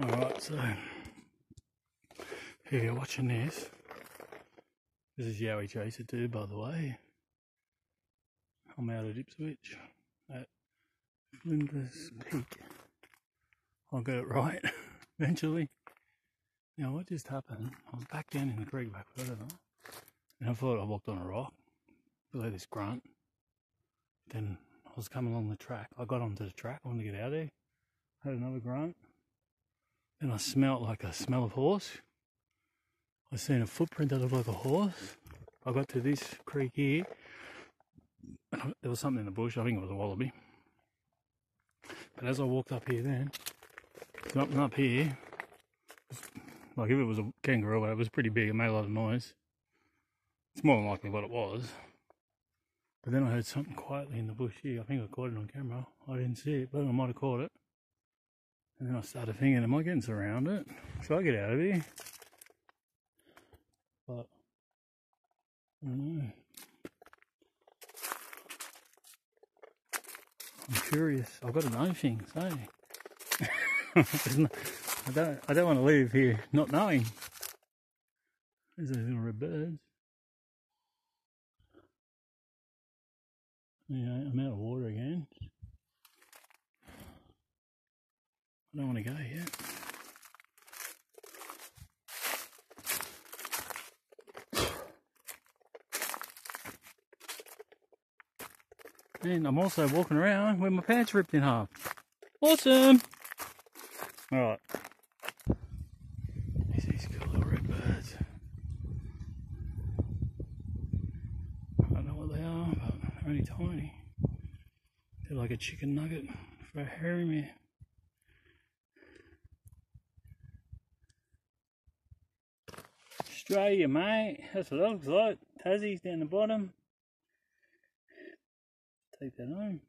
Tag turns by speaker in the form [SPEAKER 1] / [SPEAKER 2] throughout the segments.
[SPEAKER 1] Alright, so if you're watching this, this is Yowie Chaser 2 by the way. I'm out at Ipswich at Flinders Peak. I'll get it right eventually. Now what just happened, I was back down in the creek back further and I thought I walked on a rock below this grunt. Then I was coming along the track. I got onto the track, I wanted to get out of there. Had another grunt. Then I smelt like a smell of horse. I seen a footprint that looked like a horse. I got to this creek here. And there was something in the bush. I think it was a wallaby. But as I walked up here then, something up here, like if it was a kangaroo, but it was pretty big. It made a lot of noise. It's more than likely what it was. But then I heard something quietly in the bush here. I think I caught it on camera. I didn't see it, but I might have caught it. And then I started thinking, am I getting surrounded? Should I get out of here? But, I don't know. I'm curious. I've got to know things, eh? I don't, I don't want to leave here not knowing. There's those little red birds. Yeah, I'm out of water again. I don't want to go yet. And I'm also walking around with my pants ripped in half. Awesome! Alright. These cool little red birds. I don't know what they are, but they're only tiny. They're like a chicken nugget for a hairy man. Australia, mate. That's what it looks like. Tassie's down the bottom. Take that home.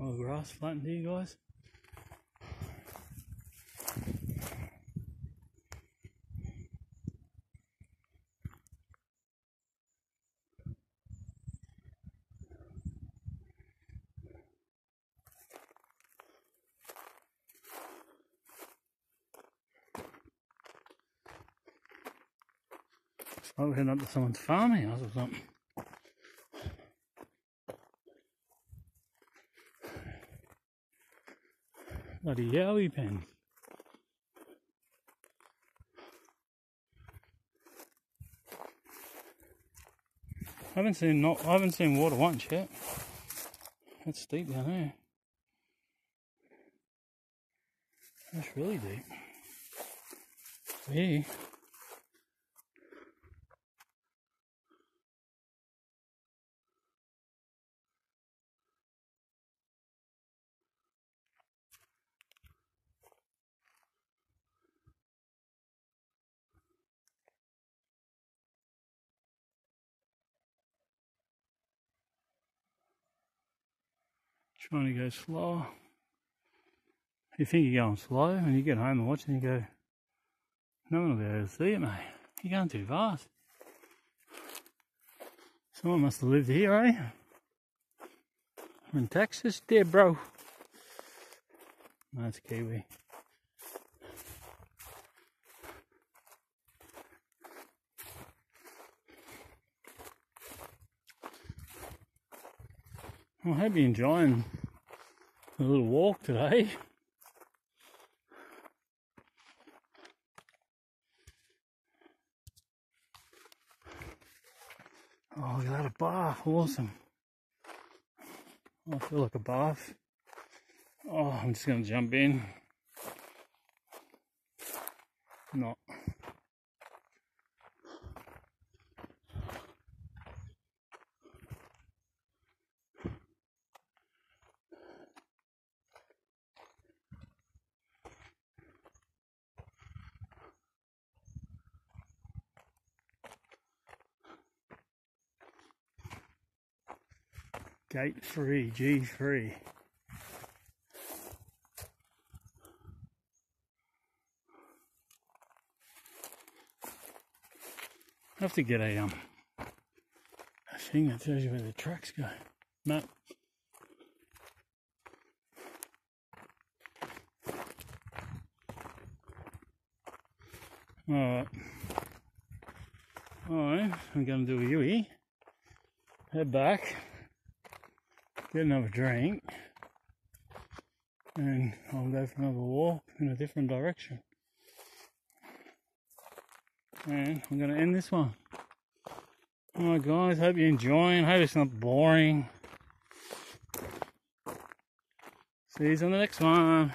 [SPEAKER 1] All the grass flattened here, guys. I was heading up to someone's farmhouse or something. Bloody yowie pens. I haven't seen not I haven't seen water once yet. That's deep down there. That's really deep. Here. Trying to go slow. You think you're going slow, and you get home and watch and you go, no one will be able to see it, mate. You're going too fast. Someone must have lived here, eh? I'm in Texas, dear bro. That's Kiwi. I hope you're enjoying the little walk today. Oh, look at that, a bath. Awesome. I feel like a bath. Oh, I'm just going to jump in. Not. Gate 3, G3. I have to get a um a thing that tells you where the tracks go. Map. Alright. Alright, I'm gonna do a Head back. Get another drink. And I'll go for another walk in a different direction. And I'm going to end this one. Alright guys, hope you're enjoying. Hope it's not boring. See you on the next one.